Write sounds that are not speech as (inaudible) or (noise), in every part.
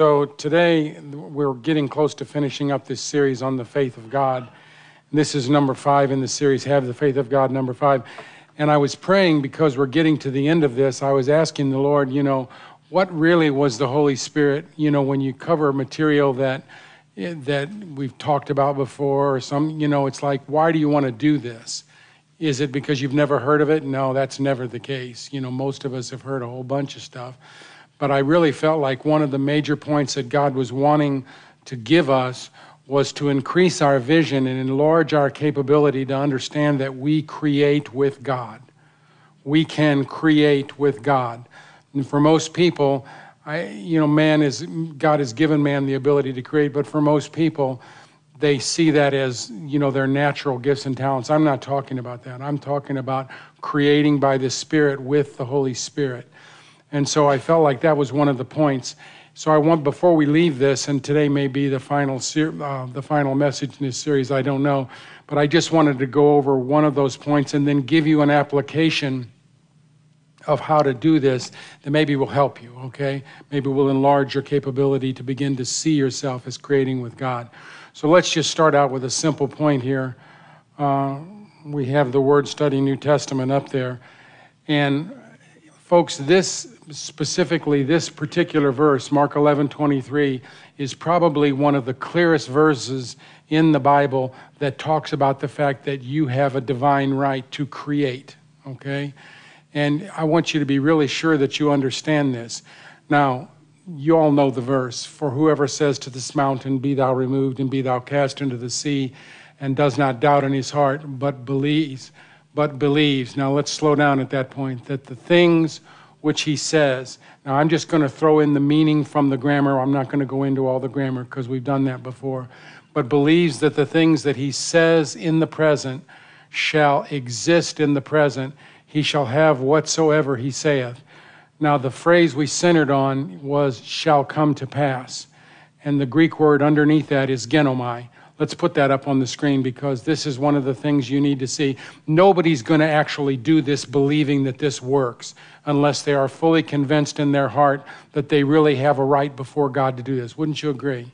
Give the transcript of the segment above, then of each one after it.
So today we're getting close to finishing up this series on the faith of God. This is number five in the series, Have the Faith of God, number five. And I was praying because we're getting to the end of this. I was asking the Lord, you know, what really was the Holy Spirit, you know, when you cover material that that we've talked about before or some, you know, it's like, why do you want to do this? Is it because you've never heard of it? No, that's never the case. You know, most of us have heard a whole bunch of stuff. But I really felt like one of the major points that God was wanting to give us was to increase our vision and enlarge our capability to understand that we create with God. We can create with God. And for most people, I, you know, man is, God has given man the ability to create, but for most people, they see that as, you know, their natural gifts and talents. I'm not talking about that. I'm talking about creating by the Spirit with the Holy Spirit. And so I felt like that was one of the points. So I want, before we leave this, and today may be the final, uh, the final message in this series, I don't know, but I just wanted to go over one of those points and then give you an application of how to do this that maybe will help you, okay? Maybe will enlarge your capability to begin to see yourself as creating with God. So let's just start out with a simple point here. Uh, we have the word study New Testament up there. And folks, this specifically, this particular verse, Mark 11 23, is probably one of the clearest verses in the Bible that talks about the fact that you have a divine right to create, okay? And I want you to be really sure that you understand this. Now, you all know the verse For whoever says to this mountain, Be thou removed and be thou cast into the sea, and does not doubt in his heart, but believes, but believes. Now let's slow down at that point that the things which he says. Now, I'm just going to throw in the meaning from the grammar. I'm not going to go into all the grammar because we've done that before. But believes that the things that he says in the present shall exist in the present. He shall have whatsoever he saith. Now, the phrase we centered on was shall come to pass. And the Greek word underneath that is ginomai. Let's put that up on the screen because this is one of the things you need to see. Nobody's going to actually do this believing that this works unless they are fully convinced in their heart that they really have a right before God to do this. Wouldn't you agree?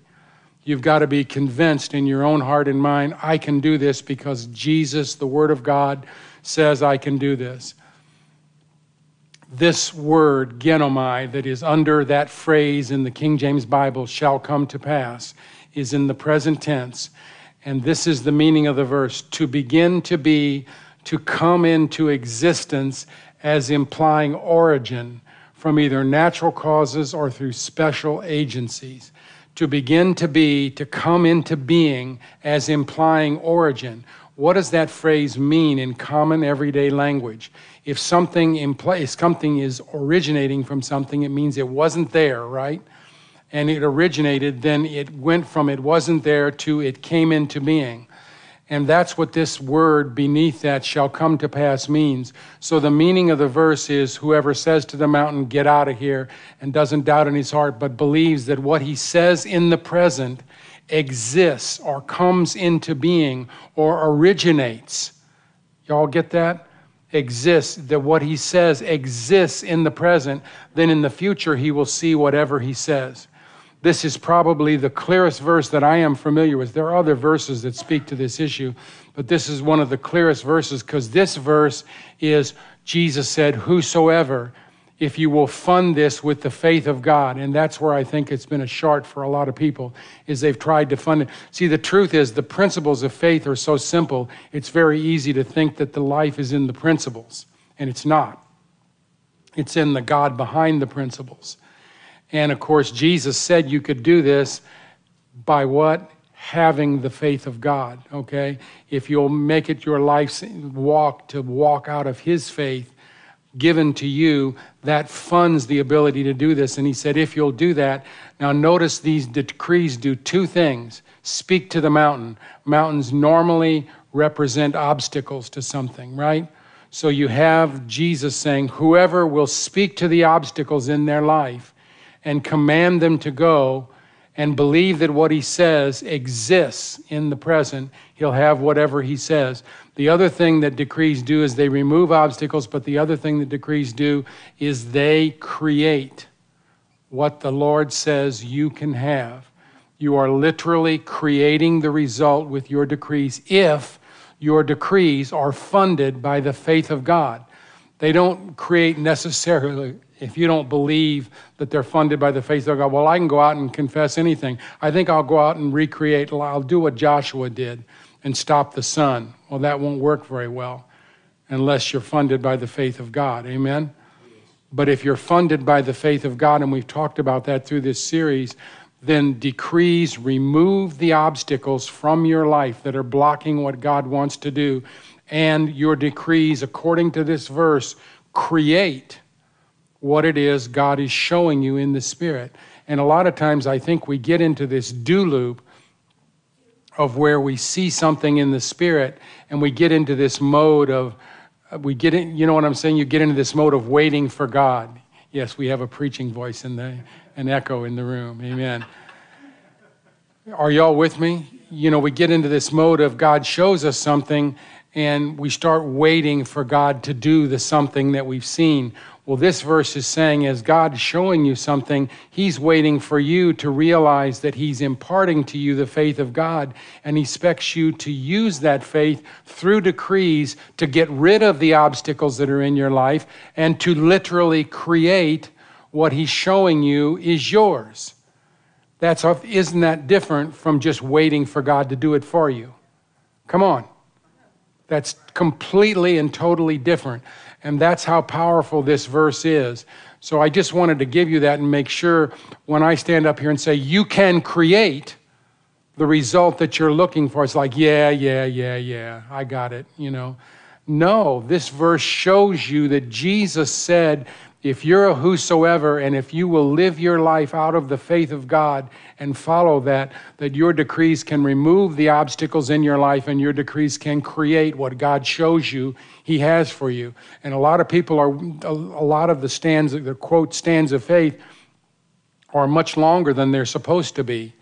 You've got to be convinced in your own heart and mind I can do this because Jesus, the Word of God, says I can do this. This word, ginomai, that is under that phrase in the King James Bible, shall come to pass is in the present tense. And this is the meaning of the verse to begin to be, to come into existence as implying origin from either natural causes or through special agencies. To begin to be, to come into being as implying origin. What does that phrase mean in common everyday language? If something, something is originating from something, it means it wasn't there, right? And it originated, then it went from it wasn't there to it came into being. And that's what this word beneath that shall come to pass means. So the meaning of the verse is whoever says to the mountain, get out of here, and doesn't doubt in his heart, but believes that what he says in the present exists or comes into being or originates. Y'all get that? Exists, that what he says exists in the present, then in the future he will see whatever he says. This is probably the clearest verse that I am familiar with. There are other verses that speak to this issue, but this is one of the clearest verses because this verse is Jesus said, Whosoever, if you will fund this with the faith of God, and that's where I think it's been a short for a lot of people, is they've tried to fund it. See, the truth is the principles of faith are so simple, it's very easy to think that the life is in the principles, and it's not. It's in the God behind the principles. And of course, Jesus said you could do this by what? Having the faith of God, okay? If you'll make it your life's walk to walk out of His faith given to you, that funds the ability to do this. And He said, if you'll do that, now notice these decrees do two things speak to the mountain. Mountains normally represent obstacles to something, right? So you have Jesus saying, whoever will speak to the obstacles in their life and command them to go and believe that what he says exists in the present, he'll have whatever he says. The other thing that decrees do is they remove obstacles, but the other thing that decrees do is they create what the Lord says you can have. You are literally creating the result with your decrees if your decrees are funded by the faith of God. They don't create necessarily if you don't believe that they're funded by the faith of God. Well, I can go out and confess anything. I think I'll go out and recreate, I'll do what Joshua did and stop the sun. Well, that won't work very well unless you're funded by the faith of God. Amen? But if you're funded by the faith of God, and we've talked about that through this series, then decrees remove the obstacles from your life that are blocking what God wants to do. And your decrees, according to this verse, create what it is God is showing you in the Spirit. And a lot of times I think we get into this do loop of where we see something in the Spirit and we get into this mode of, we get in, you know what I'm saying? You get into this mode of waiting for God. Yes, we have a preaching voice in the, an echo in the room. Amen. Are y'all with me? You know, we get into this mode of God shows us something and we start waiting for God to do the something that we've seen. Well, this verse is saying, as God showing you something, He's waiting for you to realize that He's imparting to you the faith of God, and He expects you to use that faith through decrees to get rid of the obstacles that are in your life and to literally create what He's showing you is yours. That's isn't that different from just waiting for God to do it for you? Come on. That's completely and totally different. And that's how powerful this verse is. So I just wanted to give you that and make sure when I stand up here and say, you can create the result that you're looking for, it's like, yeah, yeah, yeah, yeah, I got it, you know. No, this verse shows you that Jesus said, if you're a whosoever and if you will live your life out of the faith of God and follow that, that your decrees can remove the obstacles in your life and your decrees can create what God shows you He has for you. And a lot of people are, a lot of the stands, the quote stands of faith are much longer than they're supposed to be.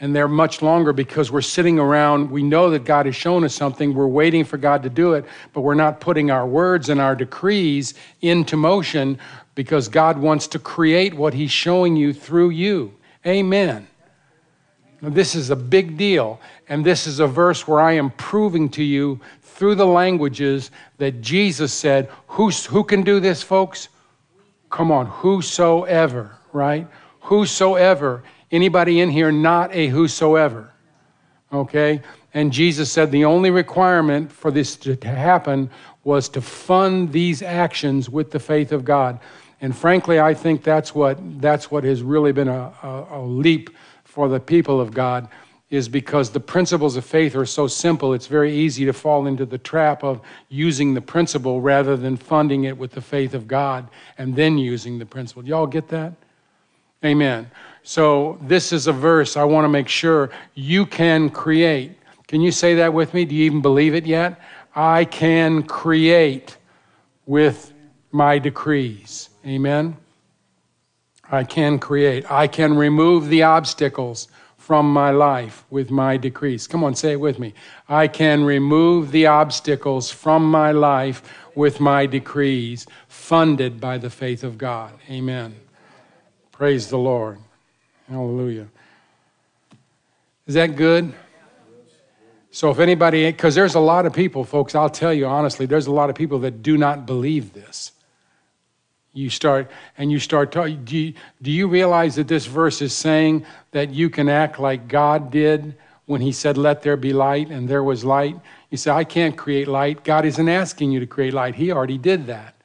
And they're much longer because we're sitting around. We know that God has shown us something. We're waiting for God to do it, but we're not putting our words and our decrees into motion because God wants to create what He's showing you through you. Amen. Now, this is a big deal, and this is a verse where I am proving to you through the languages that Jesus said, Who's, Who can do this, folks? Come on, whosoever, right? Whosoever. Anybody in here not a whosoever? Okay? And Jesus said the only requirement for this to happen was to fund these actions with the faith of God. And frankly, I think that's what, that's what has really been a, a, a leap for the people of God is because the principles of faith are so simple, it's very easy to fall into the trap of using the principle rather than funding it with the faith of God and then using the principle. Y'all get that? Amen. So, this is a verse I want to make sure you can create. Can you say that with me? Do you even believe it yet? I can create with my decrees. Amen. I can create. I can remove the obstacles from my life with my decrees. Come on, say it with me. I can remove the obstacles from my life with my decrees, funded by the faith of God. Amen. Praise the Lord. Hallelujah. Is that good? So, if anybody, because there's a lot of people, folks, I'll tell you honestly, there's a lot of people that do not believe this. You start, and you start talking. Do you, do you realize that this verse is saying that you can act like God did when He said, Let there be light, and there was light? You say, I can't create light. God isn't asking you to create light, He already did that.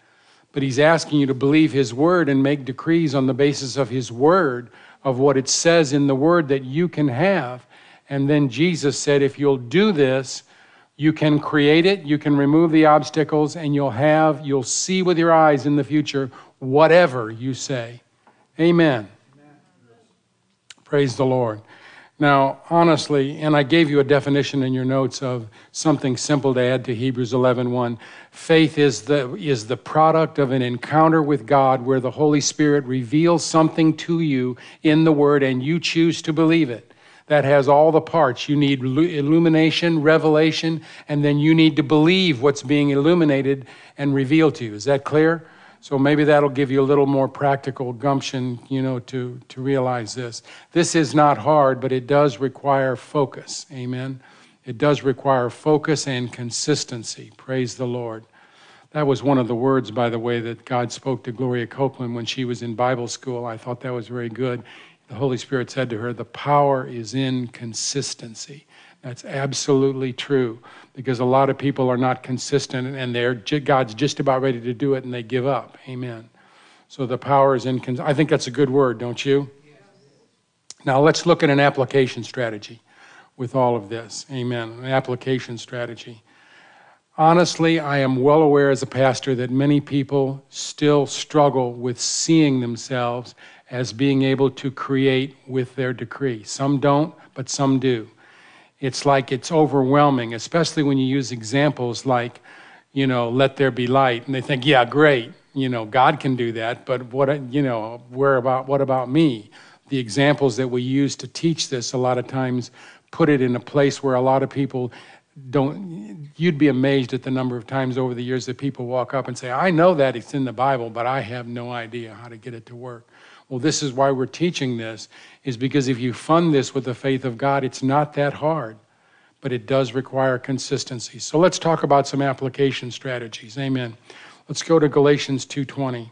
But He's asking you to believe His word and make decrees on the basis of His word, of what it says in the word that you can have. And then Jesus said, if you'll do this, you can create it, you can remove the obstacles, and you'll have, you'll see with your eyes in the future whatever you say. Amen. Amen. Praise the Lord. Now, honestly, and I gave you a definition in your notes of something simple to add to Hebrews 11:1. Faith is the is the product of an encounter with God where the Holy Spirit reveals something to you in the word and you choose to believe it that has all the parts. You need illumination, revelation, and then you need to believe what's being illuminated and revealed to you. Is that clear? So maybe that'll give you a little more practical gumption, you know, to, to realize this. This is not hard, but it does require focus. Amen. It does require focus and consistency. Praise the Lord. That was one of the words, by the way, that God spoke to Gloria Copeland when she was in Bible school. I thought that was very good. The Holy Spirit said to her, The power is in consistency. That's absolutely true because a lot of people are not consistent and they're God's just about ready to do it and they give up. Amen. So the power is in. I think that's a good word, don't you? Now let's look at an application strategy with all of this. Amen. An application strategy. Honestly, I am well aware as a pastor that many people still struggle with seeing themselves as being able to create with their decree. Some don't, but some do it's like it's overwhelming, especially when you use examples like, you know, let there be light. And they think, yeah, great, you know, God can do that, but what, you know, where about, what about me? The examples that we use to teach this a lot of times put it in a place where a lot of people don't, you'd be amazed at the number of times over the years that people walk up and say, I know that it's in the Bible, but I have no idea how to get it to work. Well, this is why we're teaching this, is because if you fund this with the faith of God, it's not that hard, but it does require consistency. So let's talk about some application strategies. Amen. Let's go to Galatians 2:20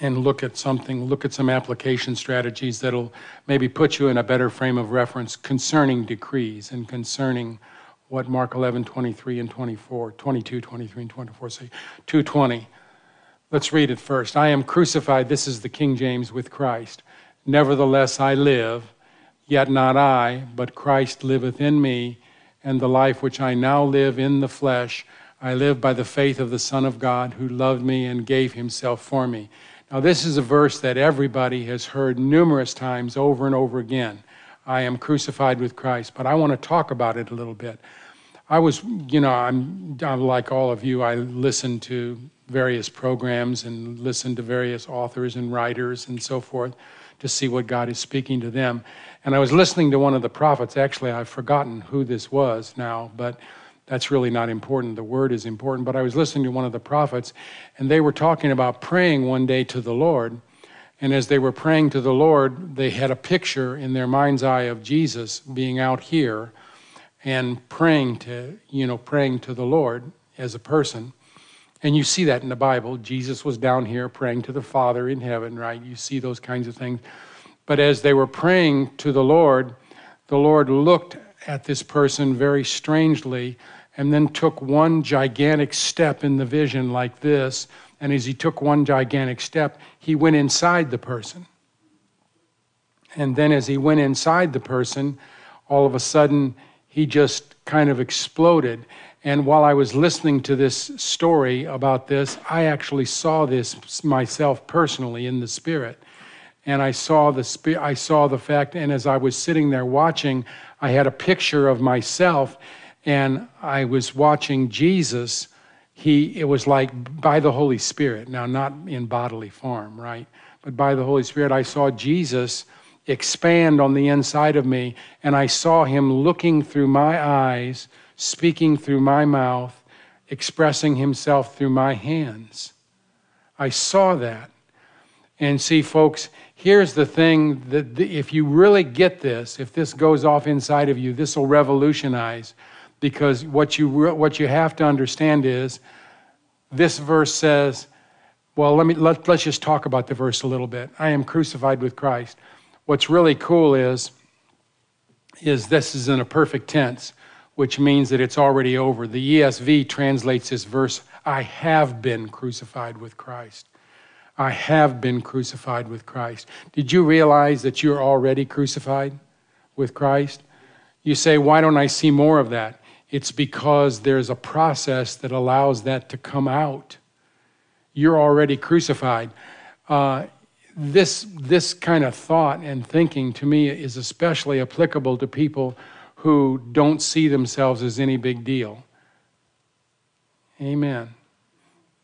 and look at something, look at some application strategies that'll maybe put you in a better frame of reference concerning decrees and concerning what Mark 11, 23 and 24, 22, 23 and 24 say. 220. Let's read it first. I am crucified, this is the King James, with Christ. Nevertheless, I live, yet not I, but Christ liveth in me, and the life which I now live in the flesh, I live by the faith of the Son of God who loved me and gave himself for me. Now, this is a verse that everybody has heard numerous times over and over again. I am crucified with Christ, but I want to talk about it a little bit. I was, you know, I'm, I'm like all of you, I listen to various programs and listen to various authors and writers and so forth to see what God is speaking to them. And I was listening to one of the prophets. Actually, I've forgotten who this was now, but that's really not important. The word is important. But I was listening to one of the prophets, and they were talking about praying one day to the Lord. And as they were praying to the Lord, they had a picture in their mind's eye of Jesus being out here and praying to, you know, praying to the Lord as a person. And you see that in the Bible. Jesus was down here praying to the Father in heaven, right? You see those kinds of things. But as they were praying to the Lord, the Lord looked at this person very strangely and then took one gigantic step in the vision like this. And as he took one gigantic step, he went inside the person. And then as he went inside the person, all of a sudden, he just kind of exploded. And while I was listening to this story about this, I actually saw this myself personally in the spirit. And I saw the spi- I saw the fact and as I was sitting there watching, I had a picture of myself and I was watching Jesus. He it was like by the Holy Spirit. Now not in bodily form, right? But by the Holy Spirit I saw Jesus expand on the inside of me and I saw him looking through my eyes speaking through my mouth, expressing himself through my hands. I saw that. And see, folks, here's the thing that if you really get this, if this goes off inside of you, this will revolutionize. Because what you, what you have to understand is this verse says, well, let me, let, let's just talk about the verse a little bit. I am crucified with Christ. What's really cool is, is this is in a perfect tense which means that it's already over. The ESV translates this verse I have been crucified with Christ. I have been crucified with Christ. Did you realize that you're already crucified with Christ? You say, Why don't I see more of that? It's because there's a process that allows that to come out. You're already crucified. Uh, this, this kind of thought and thinking to me is especially applicable to people who don't see themselves as any big deal. Amen.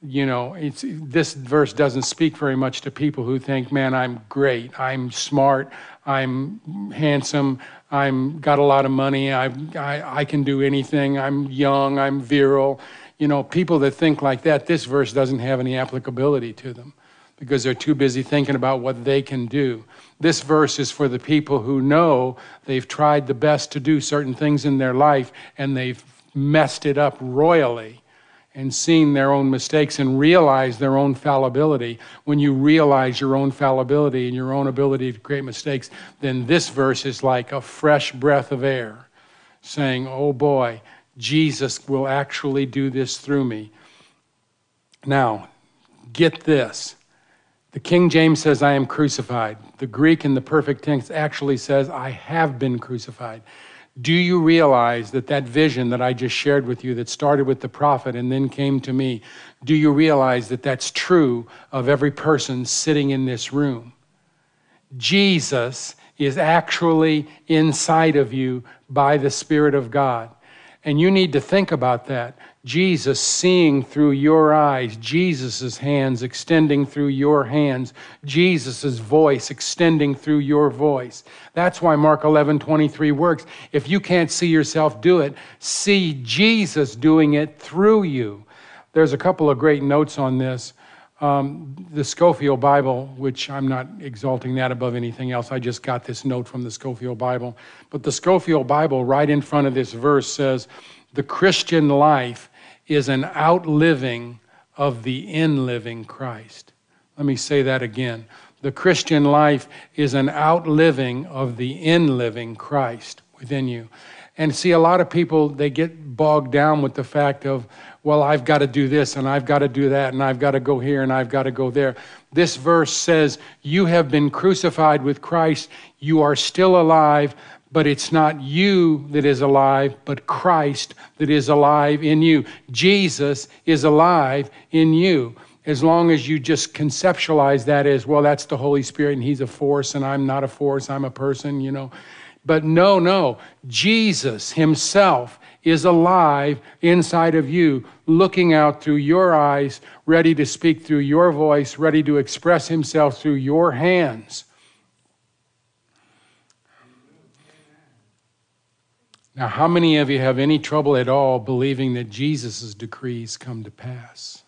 You know, it's, this verse doesn't speak very much to people who think, man, I'm great, I'm smart, I'm handsome, I'm got a lot of money, I, I, I can do anything, I'm young, I'm virile. You know, people that think like that, this verse doesn't have any applicability to them because they're too busy thinking about what they can do. This verse is for the people who know they've tried the best to do certain things in their life and they've messed it up royally and seen their own mistakes and realize their own fallibility. When you realize your own fallibility and your own ability to create mistakes, then this verse is like a fresh breath of air saying, Oh boy, Jesus will actually do this through me. Now, get this. The King James says, I am crucified. The Greek in the perfect tense actually says, I have been crucified. Do you realize that that vision that I just shared with you, that started with the prophet and then came to me, do you realize that that's true of every person sitting in this room? Jesus is actually inside of you by the Spirit of God. And you need to think about that. Jesus seeing through your eyes, Jesus' hands extending through your hands, Jesus' voice extending through your voice. That's why Mark 11 23 works. If you can't see yourself do it, see Jesus doing it through you. There's a couple of great notes on this. Um, the Scofield Bible, which I'm not exalting that above anything else, I just got this note from the Scofield Bible. But the Scofield Bible, right in front of this verse, says, The Christian life is an outliving of the in living Christ. Let me say that again. The Christian life is an outliving of the in living Christ within you. And see, a lot of people, they get bogged down with the fact of, well, I've got to do this and I've got to do that and I've got to go here and I've got to go there. This verse says, You have been crucified with Christ. You are still alive, but it's not you that is alive, but Christ that is alive in you. Jesus is alive in you. As long as you just conceptualize that as, well, that's the Holy Spirit and He's a force and I'm not a force, I'm a person, you know. But no, no, Jesus Himself is alive inside of you, looking out through your eyes, ready to speak through your voice, ready to express himself through your hands. Now, how many of you have any trouble at all believing that Jesus' decrees come to pass?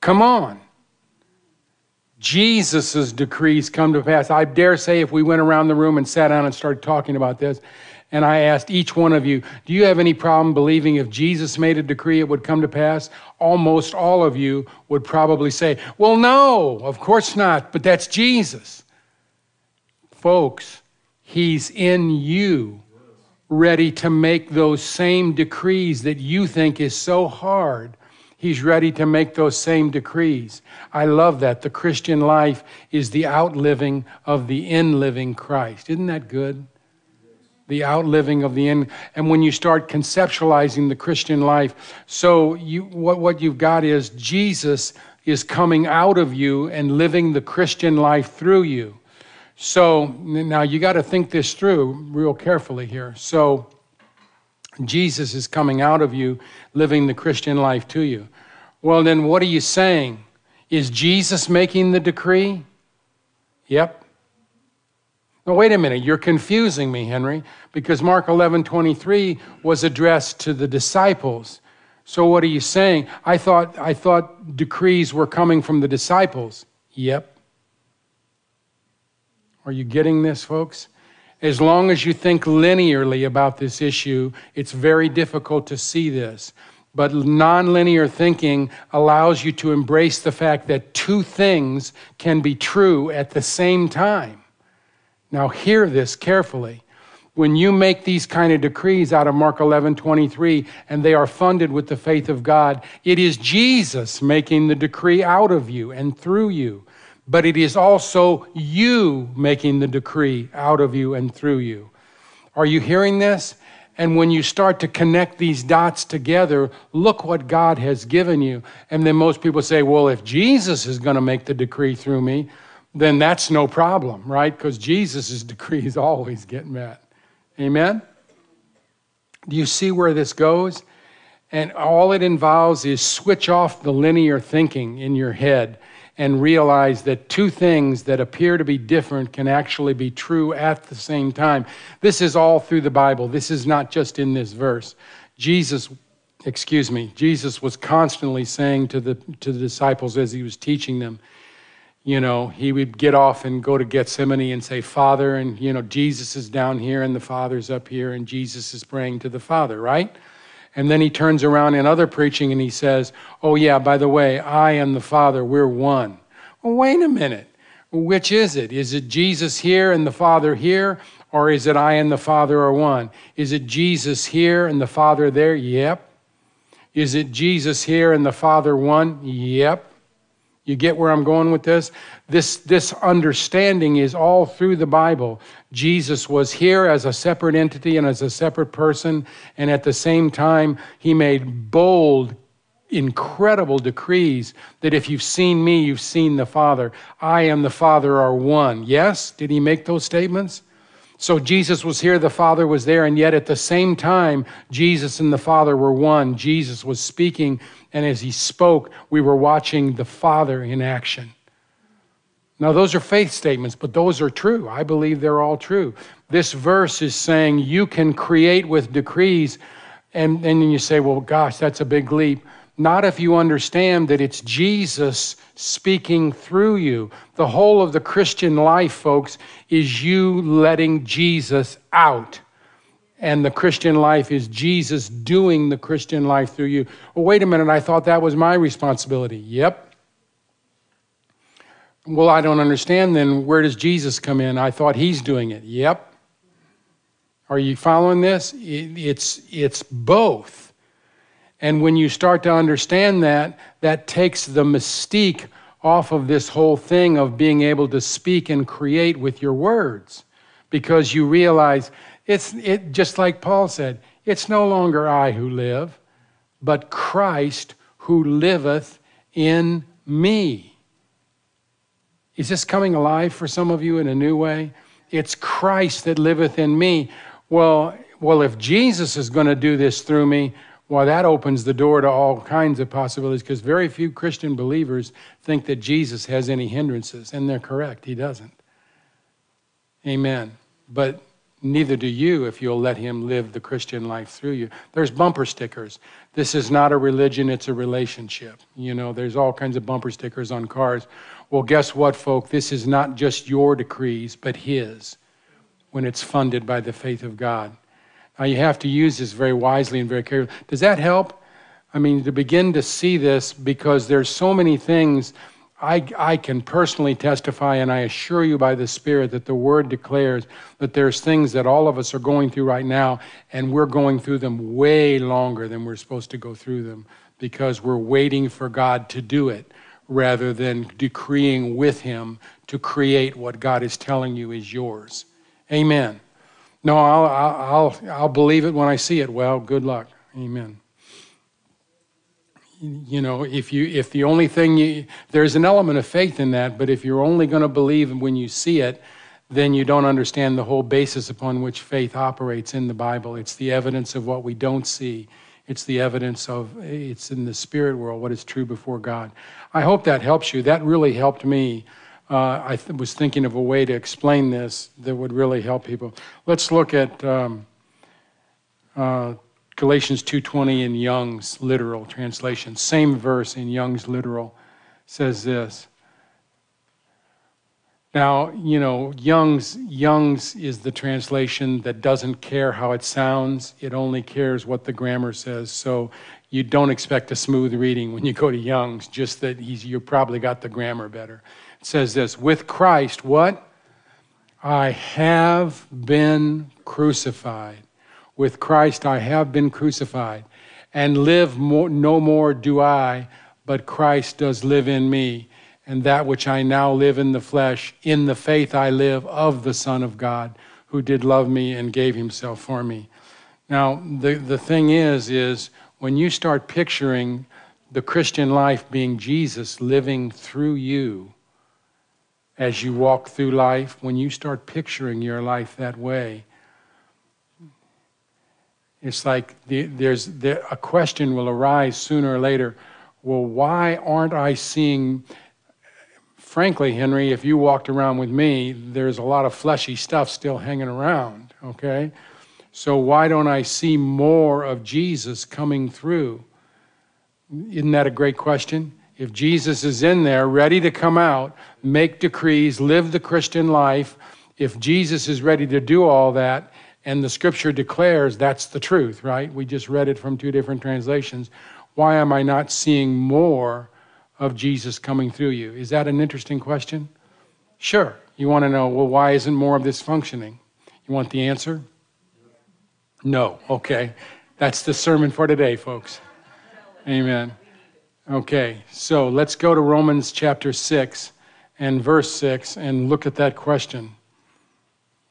Come on. Jesus' decrees come to pass. I dare say if we went around the room and sat down and started talking about this, and I asked each one of you, do you have any problem believing if Jesus made a decree it would come to pass? Almost all of you would probably say, well, no, of course not, but that's Jesus. Folks, He's in you, ready to make those same decrees that you think is so hard. He's ready to make those same decrees. I love that. The Christian life is the outliving of the in living Christ. Isn't that good? the outliving of the end. And when you start conceptualizing the Christian life, so you, what, what you've got is Jesus is coming out of you and living the Christian life through you. So now you got to think this through real carefully here. So Jesus is coming out of you, living the Christian life to you. Well, then what are you saying? Is Jesus making the decree? Yep. Now, wait a minute, you're confusing me, Henry, because Mark 11 23 was addressed to the disciples. So, what are you saying? I thought, I thought decrees were coming from the disciples. Yep. Are you getting this, folks? As long as you think linearly about this issue, it's very difficult to see this. But nonlinear thinking allows you to embrace the fact that two things can be true at the same time. Now, hear this carefully. When you make these kind of decrees out of Mark 11 23, and they are funded with the faith of God, it is Jesus making the decree out of you and through you. But it is also you making the decree out of you and through you. Are you hearing this? And when you start to connect these dots together, look what God has given you. And then most people say, well, if Jesus is going to make the decree through me, then that's no problem, right? Because Jesus' decrees always get met. Amen? Do you see where this goes? And all it involves is switch off the linear thinking in your head and realize that two things that appear to be different can actually be true at the same time. This is all through the Bible. This is not just in this verse. Jesus excuse me, Jesus was constantly saying to the, to the disciples as he was teaching them, you know, he would get off and go to Gethsemane and say, Father, and, you know, Jesus is down here and the Father's up here, and Jesus is praying to the Father, right? And then he turns around in other preaching and he says, Oh, yeah, by the way, I and the Father, we're one. Well, wait a minute. Which is it? Is it Jesus here and the Father here? Or is it I and the Father are one? Is it Jesus here and the Father there? Yep. Is it Jesus here and the Father one? Yep. You get where I'm going with this? This, this understanding is all through the Bible. Jesus was here as a separate entity and as a separate person, and at the same time, he made bold, incredible decrees that if you've seen me, you've seen the Father. I and the Father are one. Yes? Did he make those statements? So Jesus was here, the Father was there, and yet at the same time, Jesus and the Father were one. Jesus was speaking, and as he spoke, we were watching the Father in action. Now, those are faith statements, but those are true. I believe they're all true. This verse is saying you can create with decrees, and then you say, well, gosh, that's a big leap. Not if you understand that it's Jesus speaking through you. The whole of the Christian life, folks, is you letting Jesus out. And the Christian life is Jesus doing the Christian life through you. Well, wait a minute, I thought that was my responsibility. Yep. Well, I don't understand then. Where does Jesus come in? I thought he's doing it. Yep. Are you following this? It's, it's both. And when you start to understand that, that takes the mystique off of this whole thing of being able to speak and create with your words because you realize it's it, just like Paul said, it's no longer I who live, but Christ who liveth in me. Is this coming alive for some of you in a new way? It's Christ that liveth in me. Well, well, if Jesus is going to do this through me, well, that opens the door to all kinds of possibilities because very few Christian believers think that Jesus has any hindrances, and they're correct. He doesn't. Amen. But neither do you if you'll let him live the Christian life through you. There's bumper stickers. This is not a religion, it's a relationship. You know, there's all kinds of bumper stickers on cars. Well, guess what, folk? This is not just your decrees, but his when it's funded by the faith of God. Now, you have to use this very wisely and very carefully. Does that help? I mean, to begin to see this because there's so many things I, I can personally testify, and I assure you by the Spirit that the Word declares that there's things that all of us are going through right now, and we're going through them way longer than we're supposed to go through them because we're waiting for God to do it rather than decreeing with Him to create what God is telling you is yours. Amen. No, I'll, I'll, I'll believe it when I see it. Well, good luck. Amen. You know, if you if the only thing you there's an element of faith in that, but if you're only going to believe when you see it, then you don't understand the whole basis upon which faith operates in the Bible. It's the evidence of what we don't see. It's the evidence of it's in the spirit world what is true before God. I hope that helps you. That really helped me uh, I th- was thinking of a way to explain this that would really help people. Let's look at um, uh, Galatians 2:20 in Young's literal translation. Same verse in Young's literal says this. Now, you know, Young's Young's is the translation that doesn't care how it sounds. It only cares what the grammar says. So you don't expect a smooth reading when you go to Young's, just that he's you probably got the grammar better says this with Christ, what? I have been crucified. With Christ, I have been crucified. And live more, no more do I, but Christ does live in me. And that which I now live in the flesh, in the faith I live of the Son of God, who did love me and gave himself for me. Now, the, the thing is, is when you start picturing the Christian life being Jesus living through you, as you walk through life, when you start picturing your life that way, it's like the, there's there, a question will arise sooner or later. Well, why aren't I seeing? Frankly, Henry, if you walked around with me, there's a lot of fleshy stuff still hanging around. Okay, So why don't I see more of Jesus coming through? Isn't that a great question? If Jesus is in there, ready to come out, make decrees, live the Christian life, if Jesus is ready to do all that, and the scripture declares that's the truth, right? We just read it from two different translations. Why am I not seeing more of Jesus coming through you? Is that an interesting question? Sure. You want to know, well, why isn't more of this functioning? You want the answer? No. Okay. That's the sermon for today, folks. Amen. Okay, so let's go to Romans chapter 6 and verse 6 and look at that question.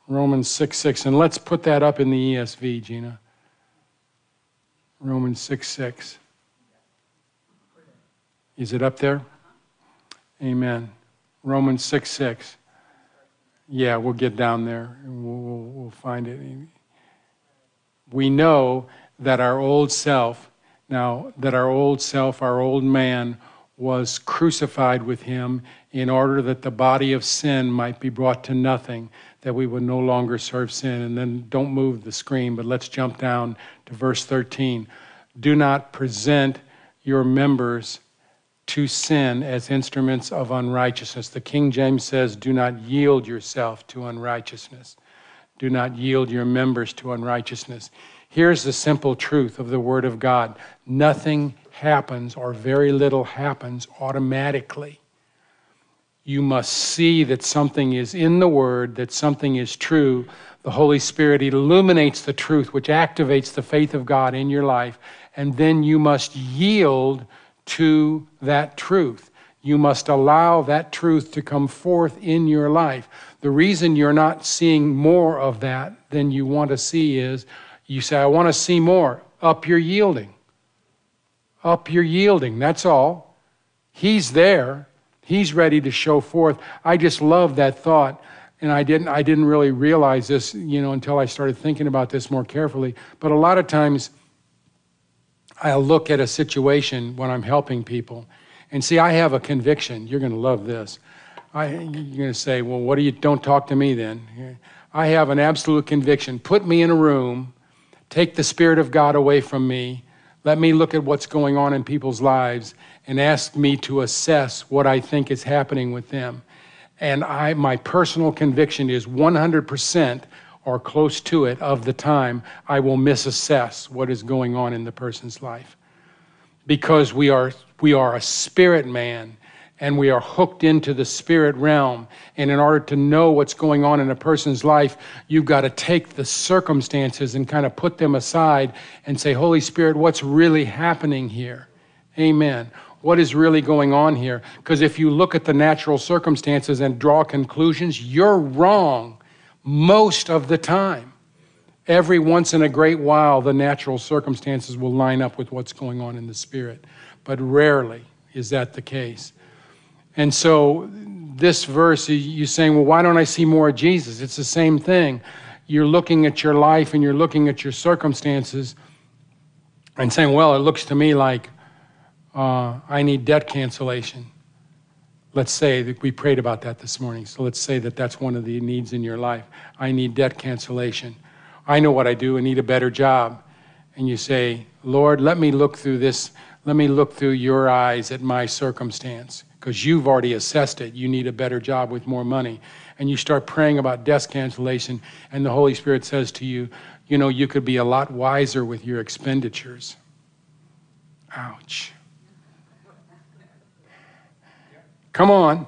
Romans 6 6. And let's put that up in the ESV, Gina. Romans 6 6. Is it up there? Amen. Romans 6 6. Yeah, we'll get down there and we'll, we'll, we'll find it. We know that our old self, now, that our old self, our old man, was crucified with him in order that the body of sin might be brought to nothing, that we would no longer serve sin. And then don't move the screen, but let's jump down to verse 13. Do not present your members to sin as instruments of unrighteousness. The King James says, Do not yield yourself to unrighteousness. Do not yield your members to unrighteousness. Here's the simple truth of the Word of God nothing happens, or very little happens, automatically you must see that something is in the Word, that something is true. The Holy Spirit illuminates the truth, which activates the faith of God in your life, and then you must yield to that truth. You must allow that truth to come forth in your life. The reason you're not seeing more of that than you want to see is you say, I want to see more. Up your yielding. Up your yielding. That's all. He's there. He's ready to show forth. I just love that thought. And I didn't, I didn't really realize this, you know, until I started thinking about this more carefully. But a lot of times, I'll look at a situation when I'm helping people, and see, I have a conviction. You're going to love this. I, you're going to say, well, what do you? Don't talk to me then. I have an absolute conviction. Put me in a room, take the Spirit of God away from me, let me look at what's going on in people's lives, and ask me to assess what I think is happening with them. And I, my personal conviction is 100% or close to it of the time, I will misassess what is going on in the person's life. Because we are, we are a spirit man and we are hooked into the spirit realm. And in order to know what's going on in a person's life, you've got to take the circumstances and kind of put them aside and say, Holy Spirit, what's really happening here? Amen what is really going on here. Because if you look at the natural circumstances and draw conclusions, you're wrong most of the time. Every once in a great while, the natural circumstances will line up with what's going on in the spirit, but rarely is that the case. And so, this verse, you're saying, well, why don't I see more of Jesus? It's the same thing. You're looking at your life and you're looking at your circumstances and saying, well, it looks to me like uh, I need debt cancellation. Let's say that we prayed about that this morning. So let's say that that's one of the needs in your life. I need debt cancellation. I know what I do. I need a better job. And you say, Lord, let me look through this. Let me look through your eyes at my circumstance because you've already assessed it. You need a better job with more money. And you start praying about desk cancellation, and the Holy Spirit says to you, You know, you could be a lot wiser with your expenditures. Ouch. Come on.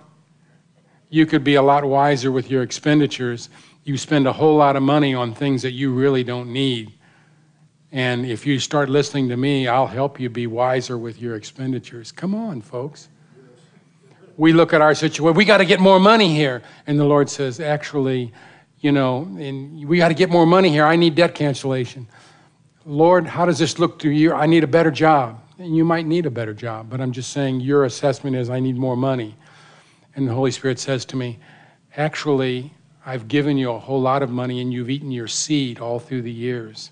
You could be a lot wiser with your expenditures. You spend a whole lot of money on things that you really don't need. And if you start listening to me, I'll help you be wiser with your expenditures. Come on, folks. We look at our situation, we got to get more money here. And the Lord says, actually, you know, and we got to get more money here. I need debt cancellation. Lord, how does this look to you? I need a better job. And you might need a better job, but I'm just saying your assessment is I need more money. And the Holy Spirit says to me, Actually, I've given you a whole lot of money and you've eaten your seed all through the years.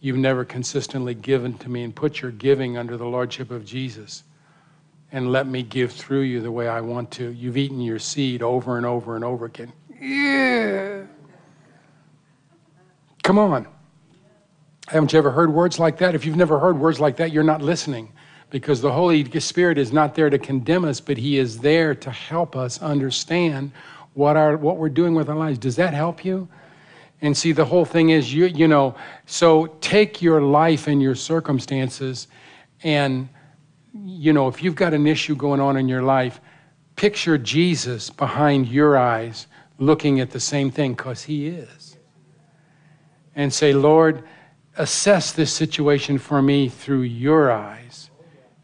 You've never consistently given to me and put your giving under the Lordship of Jesus and let me give through you the way I want to. You've eaten your seed over and over and over again. Yeah. Come on. Haven't you ever heard words like that? If you've never heard words like that, you're not listening because the Holy Spirit is not there to condemn us, but He is there to help us understand what, our, what we're doing with our lives. Does that help you? And see, the whole thing is, you, you know, so take your life and your circumstances, and, you know, if you've got an issue going on in your life, picture Jesus behind your eyes looking at the same thing, because He is. And say, Lord, assess this situation for me through your eyes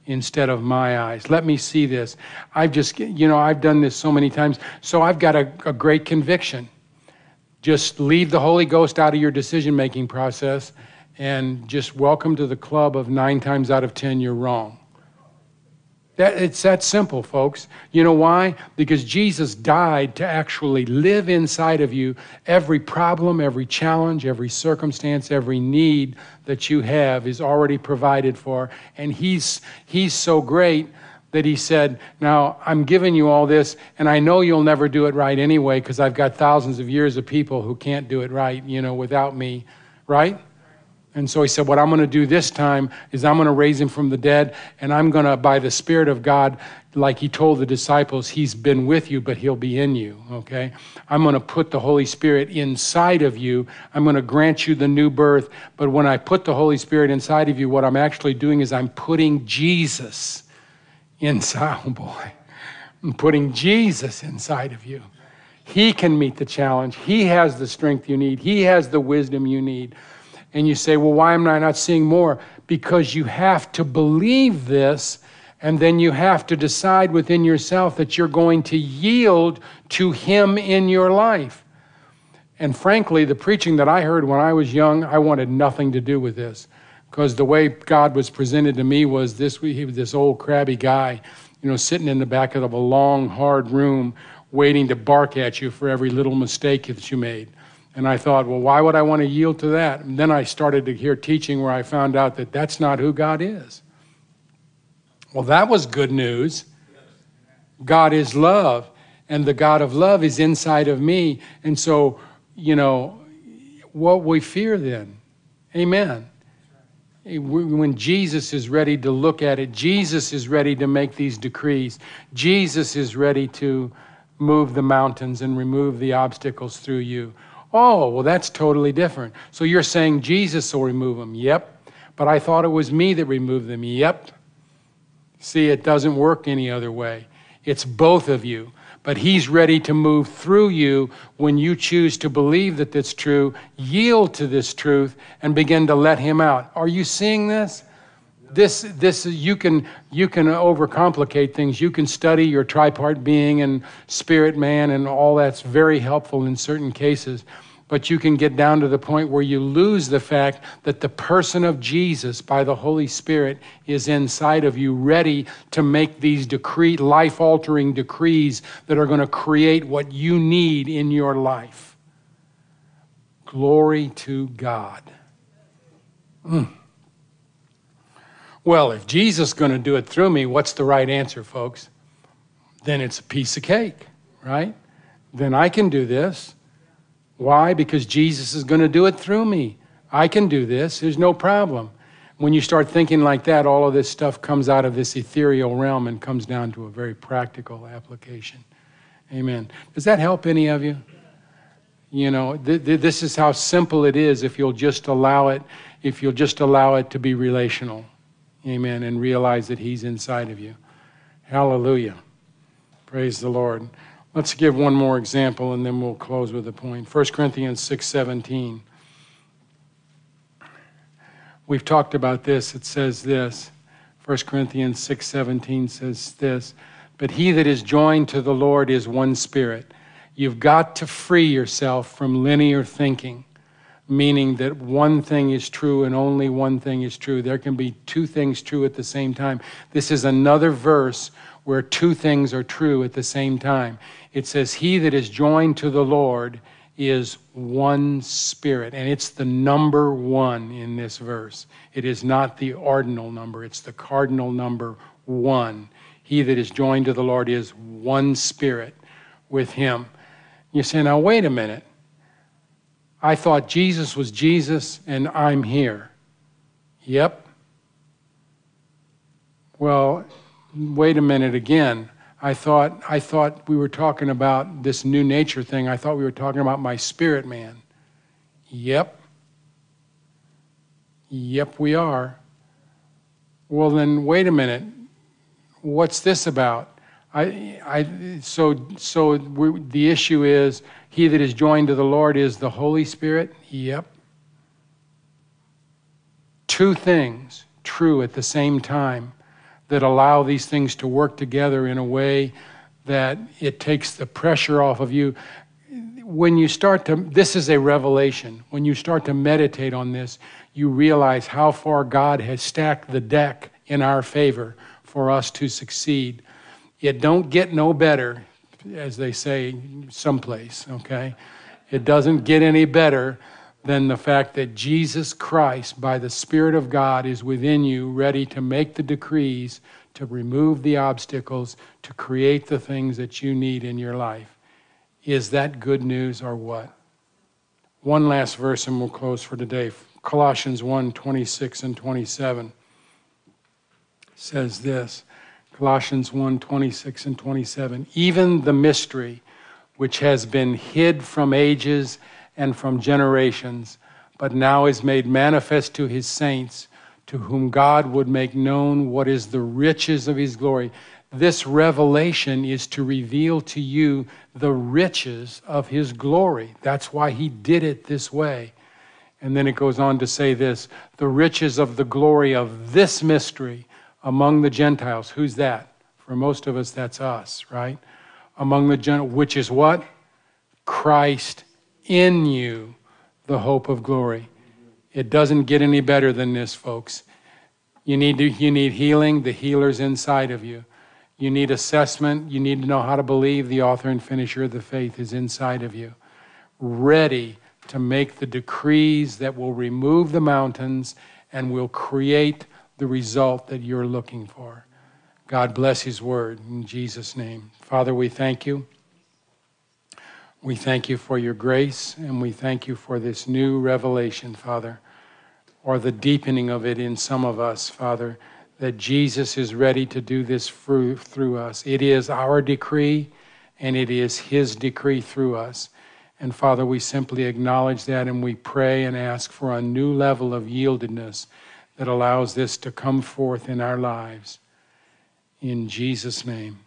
instead of my eyes. Let me see this. I've just, you know, I've done this so many times. So I've got a, a great conviction. Just leave the Holy Ghost out of your decision making process and just welcome to the club of nine times out of ten you're wrong. That, it's that simple, folks. You know why? Because Jesus died to actually live inside of you every problem, every challenge, every circumstance, every need that you have is already provided for. And He's, he's so great that He said, Now I'm giving you all this, and I know you'll never do it right anyway, because I've got thousands of years of people who can't do it right, you know, without me, right? And so he said, What I'm going to do this time is I'm going to raise him from the dead, and I'm going to, by the Spirit of God, like he told the disciples, He's been with you, but He'll be in you, okay? I'm going to put the Holy Spirit inside of you. I'm going to grant you the new birth. But when I put the Holy Spirit inside of you, what I'm actually doing is I'm putting Jesus inside, (laughs) oh boy, putting Jesus inside of you. He can meet the challenge, He has the strength you need, He has the wisdom you need. And you say, well, why am I not seeing more? Because you have to believe this, and then you have to decide within yourself that you're going to yield to Him in your life. And frankly, the preaching that I heard when I was young, I wanted nothing to do with this. Because the way God was presented to me was this he was this old crabby guy, you know, sitting in the back of a long, hard room waiting to bark at you for every little mistake that you made. And I thought, well, why would I want to yield to that? And then I started to hear teaching where I found out that that's not who God is. Well, that was good news. God is love, and the God of love is inside of me. And so, you know, what we fear then? Amen. When Jesus is ready to look at it, Jesus is ready to make these decrees, Jesus is ready to move the mountains and remove the obstacles through you. Oh, well, that's totally different. So you're saying Jesus will remove them? Yep. But I thought it was me that removed them? Yep. See, it doesn't work any other way. It's both of you. But He's ready to move through you when you choose to believe that that's true, yield to this truth, and begin to let Him out. Are you seeing this? this this you can you can overcomplicate things you can study your tripart being and spirit man and all that's very helpful in certain cases but you can get down to the point where you lose the fact that the person of Jesus by the Holy Spirit is inside of you, ready to make these decree, life altering decrees that are going to create what you need in your life. Glory to God. Mm. Well, if Jesus is going to do it through me, what's the right answer, folks? Then it's a piece of cake, right? Then I can do this. Why? Because Jesus is going to do it through me. I can do this. There's no problem. When you start thinking like that, all of this stuff comes out of this ethereal realm and comes down to a very practical application. Amen. Does that help any of you? You know, th- th- this is how simple it is if you'll just allow it, if you'll just allow it to be relational. Amen. And realize that He's inside of you. Hallelujah. Praise the Lord. Let's give one more example and then we'll close with a point. 1 Corinthians 6:17. We've talked about this. It says this. 1 Corinthians 6:17 says this, but he that is joined to the Lord is one spirit. You've got to free yourself from linear thinking meaning that one thing is true and only one thing is true. There can be two things true at the same time. This is another verse where two things are true at the same time. It says, He that is joined to the Lord is one spirit. And it's the number one in this verse. It is not the ordinal number, it's the cardinal number one. He that is joined to the Lord is one spirit with Him. You say, now, wait a minute. I thought Jesus was Jesus and I'm here. Yep. Well, wait a minute again. I thought I thought we were talking about this new nature thing. I thought we were talking about my spirit man. Yep. Yep, we are. Well, then wait a minute. What's this about? I, I, so, so the issue is he that is joined to the Lord is the Holy Spirit? Yep. Two things true at the same time that allow these things to work together in a way that it takes the pressure off of you. When you start to, this is a revelation. When you start to meditate on this, you realize how far God has stacked the deck in our favor for us to succeed. It don't get no better, as they say someplace, okay? It doesn't get any better than the fact that Jesus Christ, by the Spirit of God, is within you, ready to make the decrees, to remove the obstacles, to create the things that you need in your life. Is that good news or what? One last verse and we'll close for today. Colossians 1 26 and 27 says this Colossians 1 26 and 27. Even the mystery which has been hid from ages and from generations, but now is made manifest to his saints, to whom God would make known what is the riches of his glory. This revelation is to reveal to you the riches of his glory. That's why he did it this way. And then it goes on to say this the riches of the glory of this mystery among the Gentiles. Who's that? For most of us, that's us, right? Among the Gentiles, which is what? Christ in you, the hope of glory. It doesn't get any better than this, folks. You need, to, you need healing, the healer's inside of you. You need assessment, you need to know how to believe, the author and finisher of the faith is inside of you. Ready to make the decrees that will remove the mountains and will create the result that you're looking for. God bless His word in Jesus' name. Father, we thank you. We thank you for your grace and we thank you for this new revelation, Father, or the deepening of it in some of us, Father, that Jesus is ready to do this through, through us. It is our decree and it is His decree through us. And Father, we simply acknowledge that and we pray and ask for a new level of yieldedness that allows this to come forth in our lives. In Jesus' name.